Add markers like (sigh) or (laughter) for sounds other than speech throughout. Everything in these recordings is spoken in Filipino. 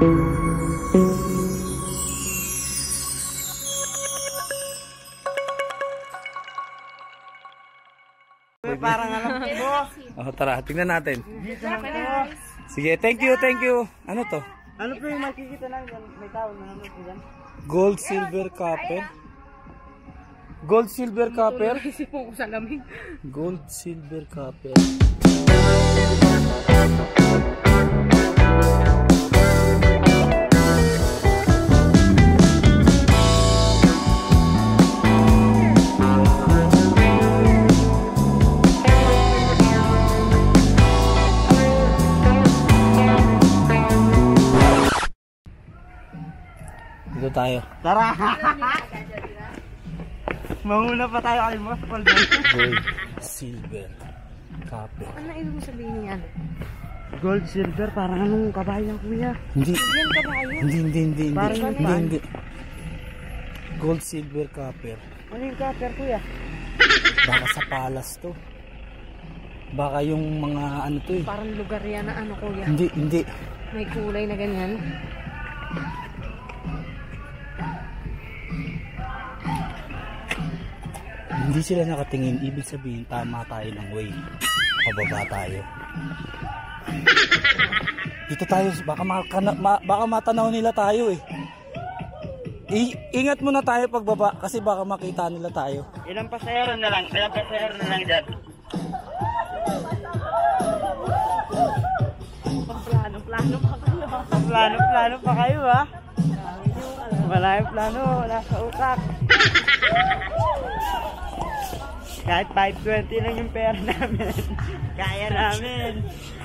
Parang alam ko. (laughs) Oh, tara, tingnan natin. Sige, thank you, thank you. Ano to? Ano po yung makikita namin? May tao na ano po dyan? Gold, silver, copper. Gold, silver, copper. Isip mo ko sa lamig. Gold, silver, copper. Dito tayo. Tara! Manguna pa tayo kay Boss Paul. Gold, silver, copper. Ano ibig mo sabihin niyan? Gold, silver, parang anong kabayan kuya. Hindi, Yan hindi, hindi, hindi, hindi, Parang hindi, yan. hindi. Gold, silver, copper. Ano yung copper kuya? Baka sa palas to. Baka yung mga ano to eh. Parang lugar yan na ano kuya. Hindi, hindi. May kulay na ganyan. Hindi sila nakatingin. Ibig sabihin, tama tayo ng way. Pababa tayo. Dito tayo. Baka, makana, ma, baka matanaw nila tayo eh. I, ingat muna tayo pagbaba kasi baka makita nila tayo. Ilang pasayero na lang? Ilang pasayero na lang dyan? Plano, plano pa kayo. Plano, plano pa kayo ha? Wala yung plano, wala sa utak. (laughs) Kahit 520 lang yung pera namin. (laughs) Kaya namin.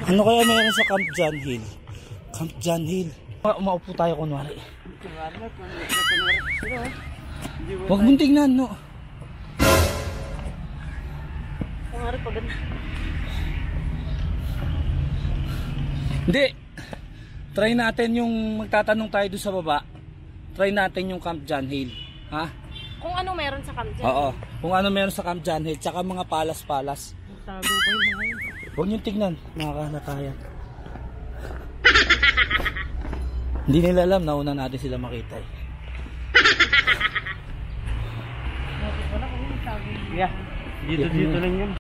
Ano kaya meron sa Camp John Hill? Camp John Hill. Ma- Umaupo tayo kunwari. Huwag mong tingnan, no? Kumari pa ganun. Hindi. Try natin yung magtatanong tayo doon sa baba. Try natin yung Camp John Hill. Ha? Kung ano meron sa kamdyan. Oo. Kung ano meron sa Camp John Hill, tsaka mga palas-palas. Tago pa yung mga yun. Huwag niyong tignan. Nakakahalatayan. Hindi nila alam, nauna natin sila makita eh. Yeah. Dito, dito lang yan.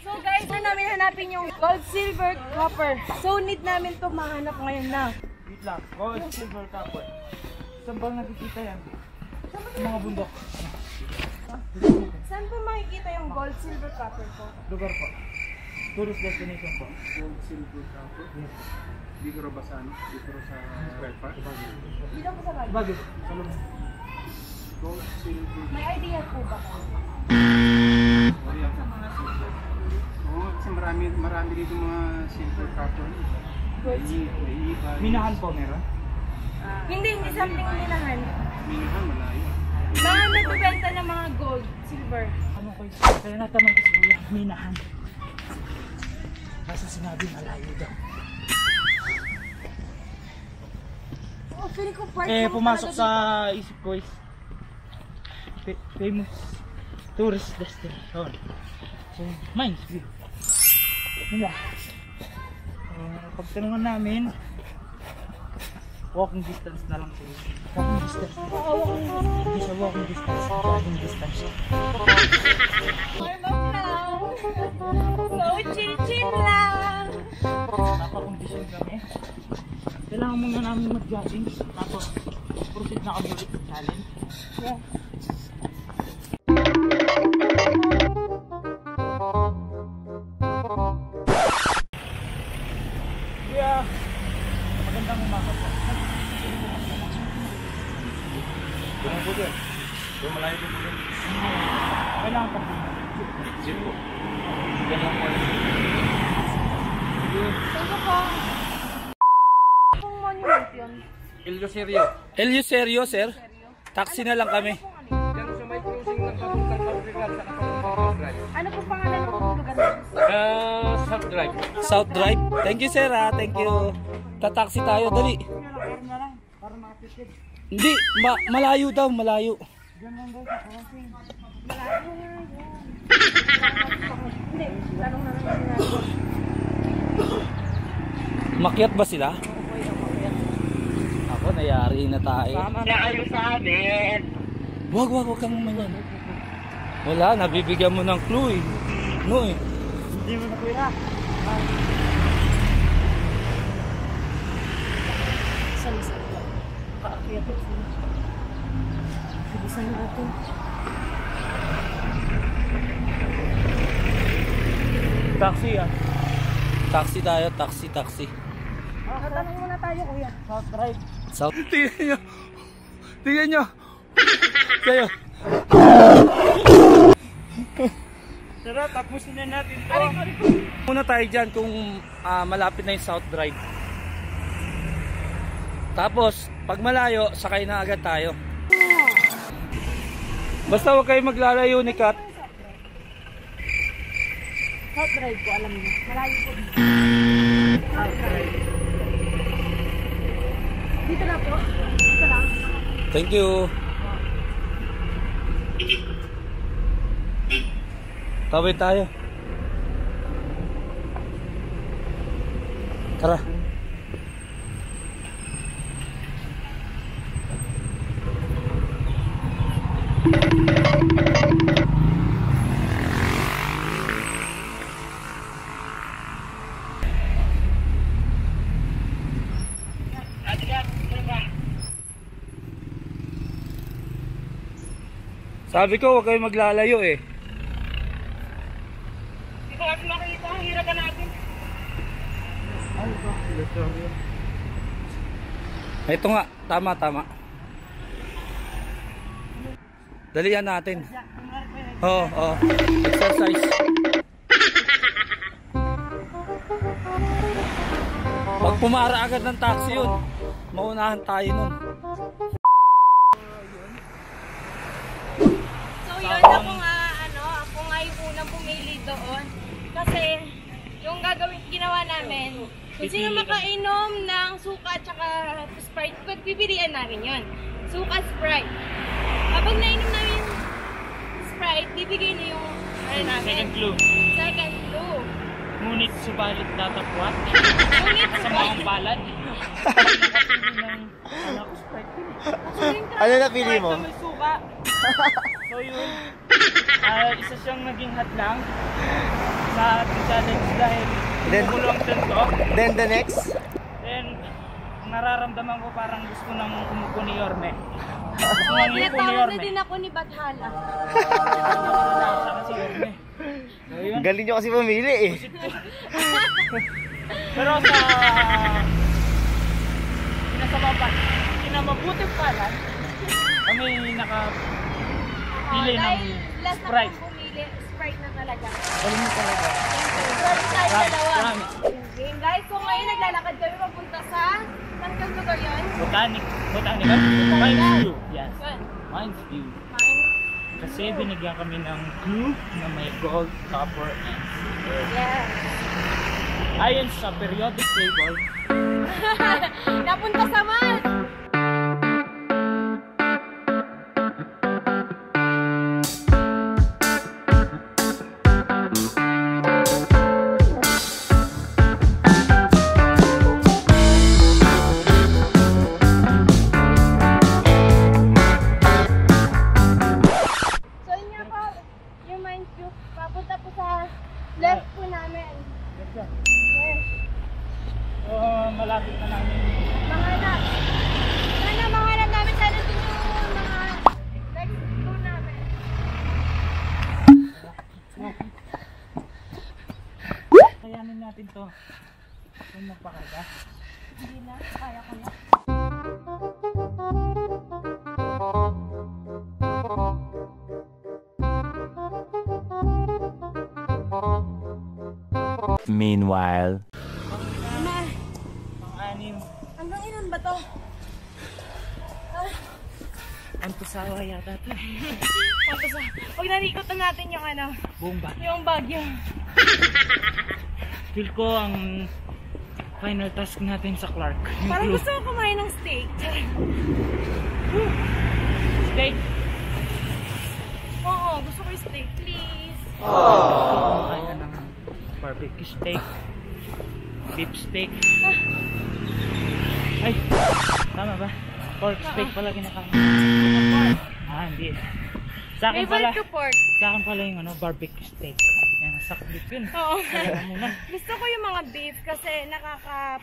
So guys, na namin hanapin yung gold, silver, copper. So need namin to mahanap ngayon na. Wait lang. Gold, silver, copper. Saan ba nakikita yan? Sa mga bundok. Saan po makikita yung gold, silver, copper po? Lugar po. Tourist destination po. Gold, silver, copper. Dito ro ba sa ano? Dito ro sa Square Park? Dito po sa Baguio. Bagay. Salong. Gold, silver. May idea po ba? Oh. Oo, kasi marami, marami dito mga silver copper. May, may iba. Minahan po meron? Hindi, hindi something minahan. Minahan, malayo. Mga nagbibenta ng mga gold, silver. Ano ko yun? Kaya natanong ko sa kuya, minahan. Basta sinabi malayo daw. Oh, feeling ko part Eh, pumasok sa isip ko is fa- famous tourist destination. So, Mines View. Diba? Uh, pagtanungan namin, walking distance na lang sila. Walking distance. Hindi siya walking distance, jogging distance. Warm up lang. So, chin-chin lang. Napakondisyon kami. Kailangan muna namin mag-jogging. Tapos, proceed na kami ulit sa challenge. Yeah. Po. Doon po dyan. Doon malayo po dyan. Kailangan pa po. Jeep po. Saan ka pa? Kung monument yun. Ilyo Serio. Elio Serio, sir? Taxi na lang kami. Ano po pangalan ng lugar na? Uh, South Drive. South Drive. Thank you, sir, ha? Thank you. Tataxi tayo, dali. Hindi, ma- malayo daw, malayo. Makyat ba sila? Ako, nayari na tayo. Tama na kayo sa amin. Wag, wag, wag kang umayan. Wala, nabibigyan mo ng clue eh. No eh. Hindi mo na kuya. Saan sa Kaakyat ako. Bilisan natin. Taxi ah. Taxi tayo, taxi, taxi. Tatanong muna tayo, kuya. South Drive. South. Tingnan nyo. Tingnan nyo. Kayo. Tara, tapusin na natin to. Muna tayo dyan kung ah, malapit na yung South Drive. Tapos, pag malayo, sakay na agad tayo. Basta huwag kayo maglalayo ni Kat. South Drive ko, alam niyo. Malayo po. Drive. Dito na po. Dito lang. Thank you. Tawid tayo. Tara. Sabi ko, huwag kayo maglalayo eh. Hindi ko kasi makita. Hirapan natin. Ito nga, tama, tama. Dalian natin. Oo, oo. Exercise. Pag pumara agad ng taxi yun, maunahan tayo nun. So yun, ako nga, ano, ako nga yung unang pumili doon. Kasi, yung gagawin, ginawa namin, kung sino makainom ng suka at saka Sprite, pagpipilian namin yun. Suka, Sprite. Kapag nainom namin Sprite, bibigay na yung, ano namin, Second clue. second clue. Ngunit subalit tatapwat. Ngunit, Sa mga palad. Ano na pili mo? Sprite na may suka. So yun, ah, isa siyang naging hatlang sa challenge dahil Then- ko. Then the next? Nararamdaman ko parang gusto nang umupo ni Yorme. Gusto nang umupo ni Yorme. din ako ni Bathala. Si Yorme. So yun. Galing nyo kasi pumili eh. (laughs) Pero sa pinasababa, pinamabuting pala, kami naka Oh, pili ng dahil last na Sprite. bumili, Sprite na talaga. Galing mo talaga. Sorry tayo dalawa. guys, so ngayon naglalakad kami papunta sa saan lugar yun? Botanic. Botanical? Mines View. Yes. Mines View. Kasi binigyan kami ng clue na may gold, copper, and silver. Yes. Ayon sa periodic table, (laughs) Napunta sa Mars! Kayanin natin to. Kung magpakarga. Hindi na, kaya ko na. Meanwhile. Ma, Pang-anim. hanggang ilan ba to? Ang tusawa yata to. Ah, pag narikot na natin yung ano, Buong yung bagyo. (laughs) Feel ko ang final task natin sa Clark. Yung (laughs) Parang clue. gusto ko kumain ng steak. Steak. Oo, gusto ko yung steak, please. Kumakain ka ng barbecue steak. Beef steak. Ay, tama Tama ba? Pork steak pala kinakain. Ah, hindi. Sa akin pala, Favorite ko pork. sa akin pala yung ano, barbecue steak. Saklit yun. Oo. Muna. Gusto ko yung mga beef kasi nakaka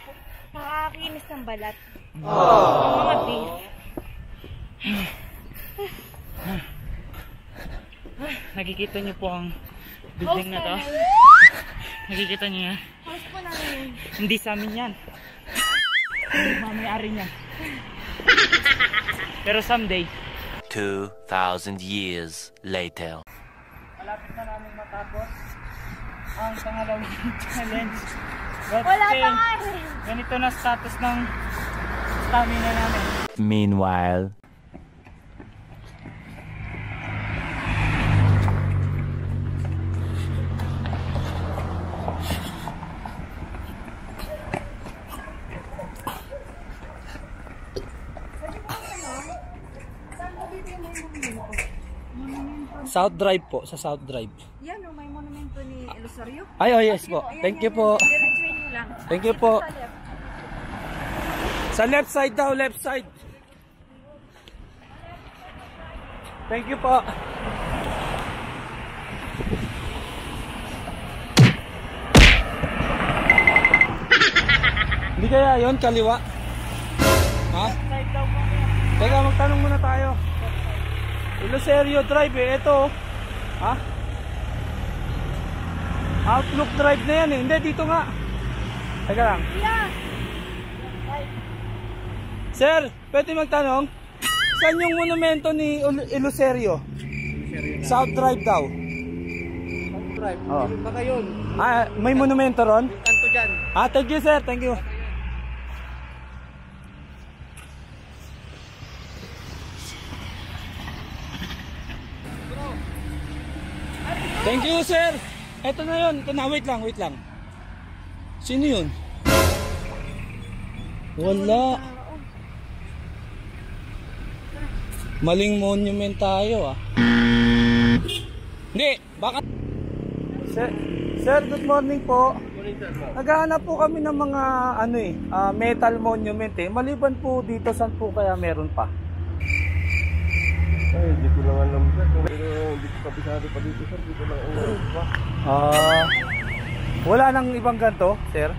nakakakinis ng balat. Yung mga beef. Nakikita niyo po ang building na to. Nakikita niyo yan. House po namin. Hindi sa amin yan. Mamayari niyan. Pero someday, 2,000 years later. malapit na namin matapos ang pangalawang (laughs) challenge. But Wala pa still, nga eh. ganito na status ng stamina namin. Meanwhile, South Drive po, sa South Drive. Yan o, may monumento ni Elosario. Ay, oh yes po. Thank you po. Thank you po. Sa left. Side daw, left side. Thank you po. Hindi kaya yon kaliwa? Ha? Teka, magtanong muna tayo. Iloserio Drive eh, ito. oh. Ha? Outlook Drive na yan eh. Hindi, dito nga. Teka lang. Yeah. Sir, pwede magtanong? Saan yung monumento ni Iloserio? South Drive daw. Drive. Oh. Baka yun. Ah, may monumento ron? Kanto dyan. Ah, thank you sir, thank you. Thank you sir. Ito na yun. Ito na, wait lang, wait lang. Sino yun? Wala. Maling monument tayo ah. Hindi, baka... Sir, sir, good morning po. Naghahanap po kami ng mga ano eh, ah, metal monument eh. Maliban po dito, saan po kaya meron pa? Ay, hindi ko lang alam sir. Pero hindi ko kabisado pa dito sir. Ko lang alam. Ah, wala nang ibang ganto, sir?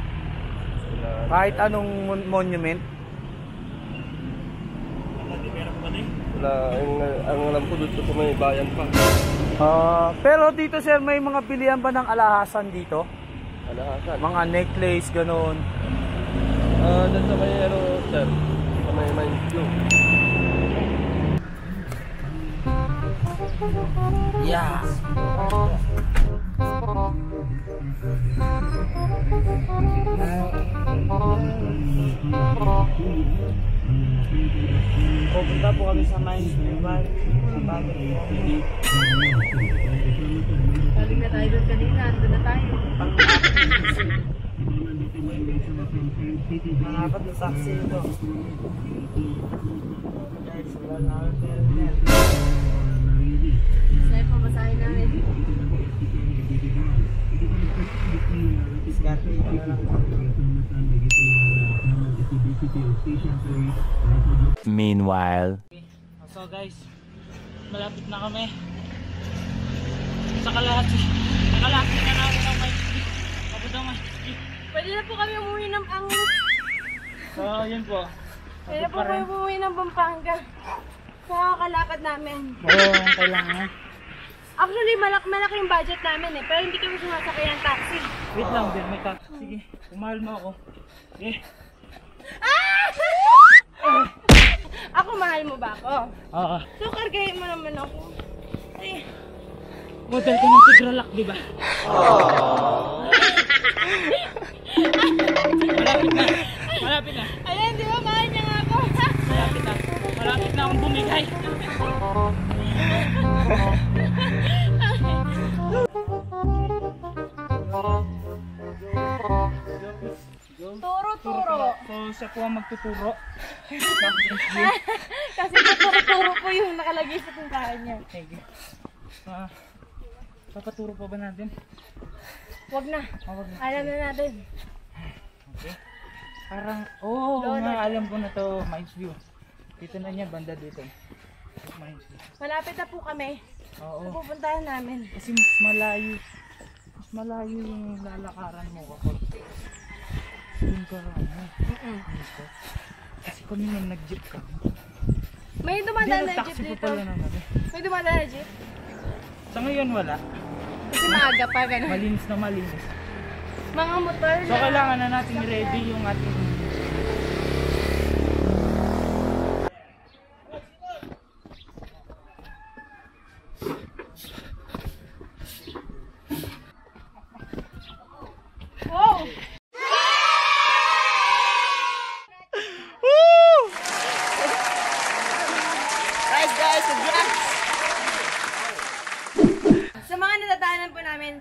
Kahit anong mon- monument? Wala, ang, ang alam ko dito sa may bayan pa. Ah, pero dito sir, may mga bilihan ba ng alahasan dito? Alahasan. Mga necklace, ganun. Ah, dyan sa may ano sir. Sa may mines view. Yeah. Pupunta po kami sa Mines River. Sa Bagot po. Galing na tayo doon kanina. Doon na tayo. Manapat na saksi ito. Guys, wala na kami yan. Sa'yo pamasahin namin. Lang. meanwhile, So guys, malapit na kami. Sa kalahati. Sa kalahati na namin ang may Papunta may Pwede na po kami umuwi ng ang So yun po. Pwede na po kami umuwi ng Pampanga. Sa kalakad namin. Oo, ang kailangan. Actually, malak malaki yung budget namin eh. Pero hindi kami sumasakay ng taxi. Wait lang, Ben, may tax. Sige, umahal mo ako. Eh, (laughs) Ako, mahal mo ba ako? oo. So, kargahin mo naman ako. Ay, Model ka ng tigralak, di ba? (laughs) Malapit na. Malapit na. ayan, di ba? Mahal niya nga ako. Malapit na. Malapit na akong bumigay. Turo, turo. So, siya po ang magtuturo. Kasi tuturo-turo po yung nakalagay sa tindahan niya. Sige. Ah, papaturo pa ba natin? Wag na. Wag na. Alam na natin. Parang, oo oh, nga, alam ko na to, Mines View. Dito na niya, banda dito. Malapit na po kami. Oo. Pupuntahan namin. Kasi mas malayo. Mas malayo yung lalakaran mo kapag doon ka lang. ano, dito. Kasi kami nung nag-jeep kami. May dumadaan na jeep dito. pala naman eh. May dumadaan na jeep. Sa ngayon wala. Kasi maaga pa, gano'n. Malinis na malinis. Mga motor So na. kailangan na natin ready yung ating Wow! Guys, guys, congrats! Sa mga natatanan po namin,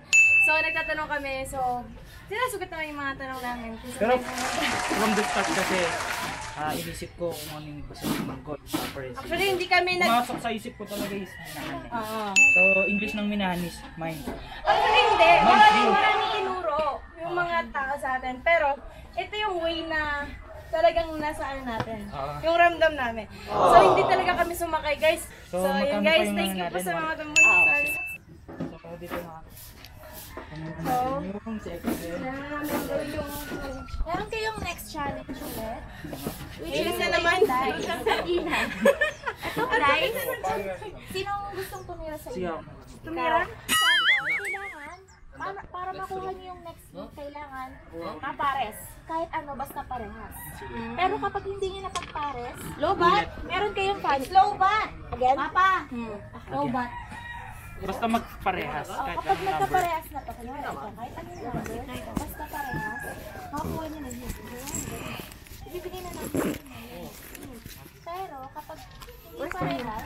so nagtatanong kami, so sinasagot naman yung mga tanong namin. Pero from the start kasi ah inisip ko kung ano yung gusto sa first. Actually, hindi kami nag... Pumasok sa isip ko talaga is minahan eh. Oo. So, English ng minahan is mine. Actually, hindi. Mind Marami, you. marami tinuro yung mga tao sa atin. Pero, ito yung way na talagang nasa ano natin. Oo. Yung ramdam namin. So, hindi talaga kami sumakay, guys. So, So, yun guys. Thank you po sa mga tumulit. So, kaya dito mga Pamunan So. Meron kayong next challenge ulit. Which is na naman. Dice. Ito, guys. Sinong gustong tumira sa inyo? Tumira? Kailangan, para, para makuha niyo yung next week, kailangan mapares. Kahit ano, basta parehas. Pero kapag hindi niyo napagpares, lobat, meron kayong fans. Lobat! Again? Papa! Lobat. Basta magparehas. Oh, Kahit kapag nagkaparehas na to, kanya ito, kahit anong number, basta parehas, makakuha niyo na yun. Ibibigay na natin sa inyo. Pero kapag hindi parehas,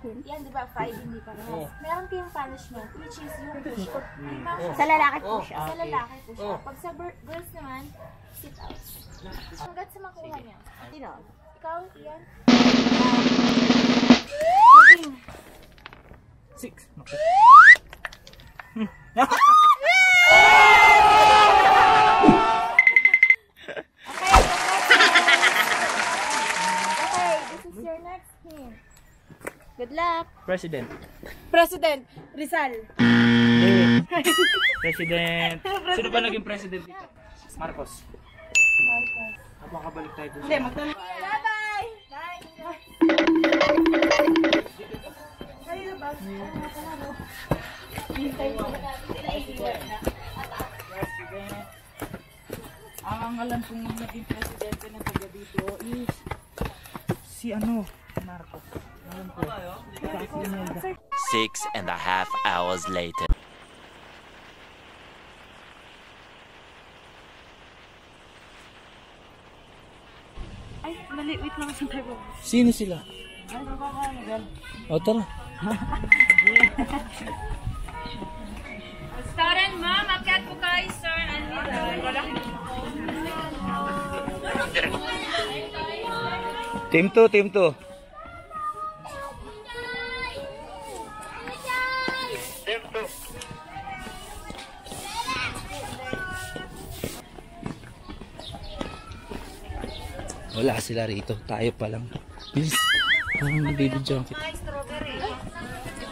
yan di ba, five hindi parehas. Meron kayong punishment, which is yung push up. Sa lalaki push up. Sa lalaki push up. Pag sa girls naman, sit out. Hanggat sa makuha niya. Sino? Ikaw, Ian? Six. Okay, Okay, this is your next hint. Good luck. President. President, Rizal. President. Sino ba naging president dito? Marcos. Marcos. Makabalik tayo doon. Hindi, magtanong. Bye-bye! Bye! Kanina ba? Ang alam kong naging presidente ng taga dito is si ano, Marcos. Alam ko. Six and a half hours later. Ay, mali. Wait lang sa tayo. Sino sila? O tara. Restaurant, ma'am. Akyat po kayo, sir. Ano Team 2, team 2. Wala sila rito. Tayo pa lang. Bilis. Parang nabibidyo kita.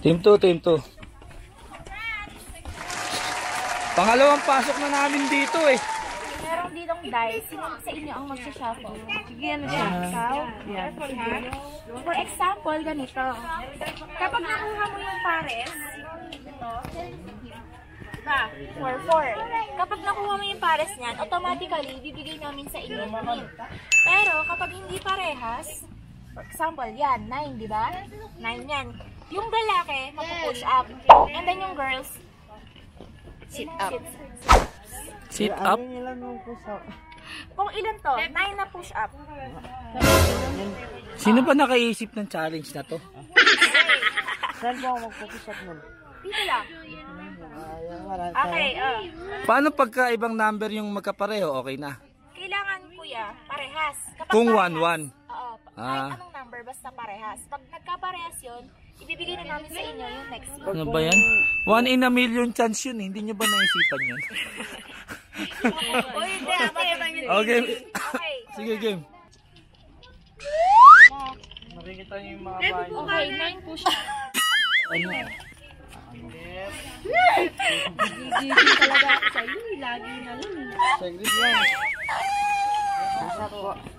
Team 2, team 2. Pangalawang pasok na namin dito eh. Meron ditong dice. Sino sa inyo ang magsashuffle? Sige, ano siya? Ikaw? Careful, ha? For example, ganito. Kapag nakuha mo yung pares, ba, 4-4. Kapag nakuha mo yung pares niyan, automatically, bibigay namin sa inyo. Pero, kapag hindi parehas, for example, yan, 9, di ba? 9 yan. Yung lalaki, magpo-push up. And then yung girls, sit up. Sit up. Kung ilan to? Nine na push up. Sino ba nakaisip ng challenge na to? Dito lang. Okay, oh. Paano pagka ibang number yung magkapareho, okay na? Kailangan kuya, parehas. Kapag Kung parehas, 1-1. Ah. kahit anong number, basta parehas. Pag nagkaparehas yun, ibibigay na namin sa inyo yung next week. Ano ba yan? One in a million chance yun eh. Hindi nyo ba naisipan yun? (laughs) Uy, hindi, yun. Okay. Okay. Sige, game. Okay, nine push up. Gigigil talaga ako sa'yo, eh. lagi na lang. Okay, and then One.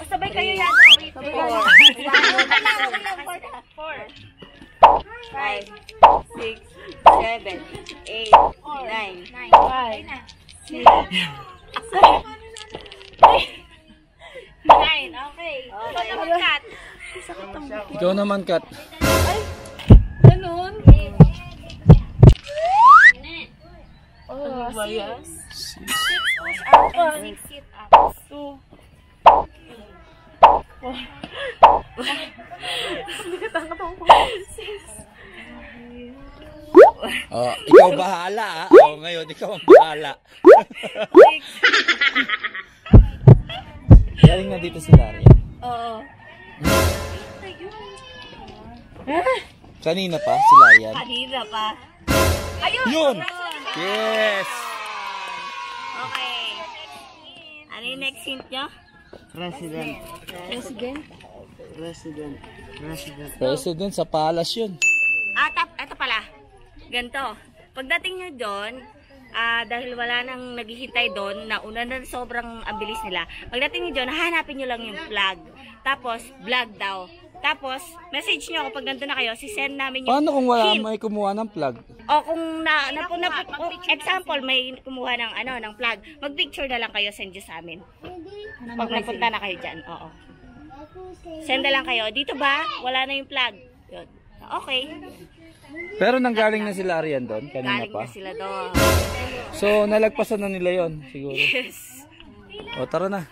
O, sabay kayo yan. Wait, sabay kayo. Okay okay. Four. Five, six, seven, eight, nine. Nine. Five. Six. Nine. Okay. Ikaw naman, Kat. Ikaw naman, Kat. Ganun. Oh, six. Six push up and six sit ups. Two. Oh, ikaw bahala ah. Oh, ngayon, ikaw ang bahala. (laughs) Galing na dito si Daria. Oo. Kanina pa, si Larian. Kanina pa. Yun! Yes! Okay. Ano yung next hint nyo? President sa palace yun. Ah, tap, eto pala. Ganto. Pagdating nyo doon, ah, dahil wala nang naghihintay doon, na una na sobrang abilis nila, pagdating nyo doon, hahanapin nyo lang yung flag. Tapos, vlog daw. Tapos, message nyo ako pag nandun na kayo, sisend namin yung Paano kung wala hint. may kumuha ng plug? O kung na, na, na, na kung example, may kumuha ng ano, ng flag, mag-picture na lang kayo, send nyo sa amin. Pag napunta na kayo dyan, oo. Send na lang kayo. Dito ba? Wala na yung flag. Yun. Okay. Pero nanggaling na si Larian doon, kanina Galing pa. na sila doon. So, nalagpasan na nila yon siguro. Yes. O, tara na.